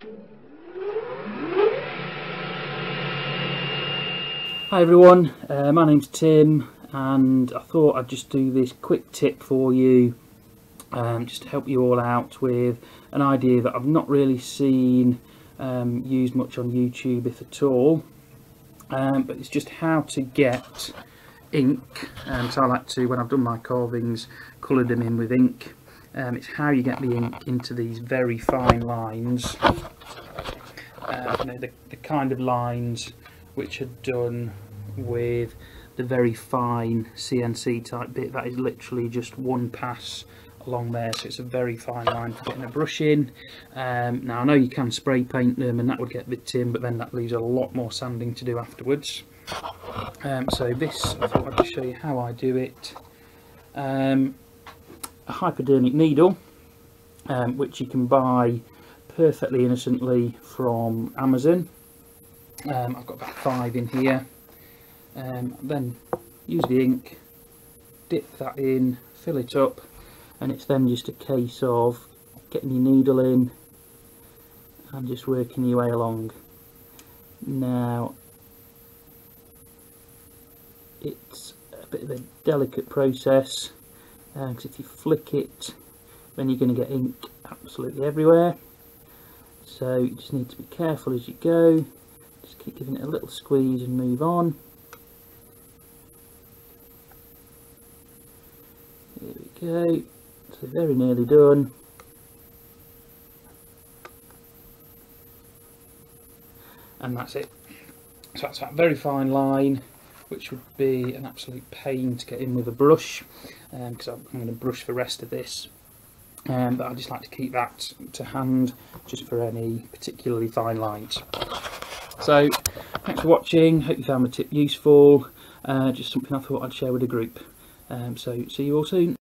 Hi everyone, uh, my name's Tim and I thought I'd just do this quick tip for you um, just to help you all out with an idea that I've not really seen um, used much on YouTube if at all. Um, but it's just how to get ink. Um, so I like to when I've done my carvings colour them in with ink um, it's how you get the ink into these very fine lines. Uh, you know, the, the kind of lines which are done with the very fine CNC type bit that is literally just one pass along there. So it's a very fine line for getting a brush in. Um, now I know you can spray paint them and that would get a bit in but then that leaves a lot more sanding to do afterwards. Um, so this I thought I'd just show you how I do it. Um, a hypodermic needle um, which you can buy perfectly innocently from Amazon. Um, I've got about five in here. Um, then use the ink dip that in fill it up and it's then just a case of getting your needle in and just working your way along. Now it's a bit of a delicate process because uh, if you flick it then you're going to get ink absolutely everywhere so you just need to be careful as you go just keep giving it a little squeeze and move on. There we go. So very nearly done. And that's it. So that's that very fine line which would be an absolute pain to get in with a brush because um, I'm, going to brush the rest of this um, but I just like to keep that to hand just for any particularly fine lines. So thanks for watching, hope you found the tip useful, uh, just something I thought I'd share with the group. Um, so see you all soon.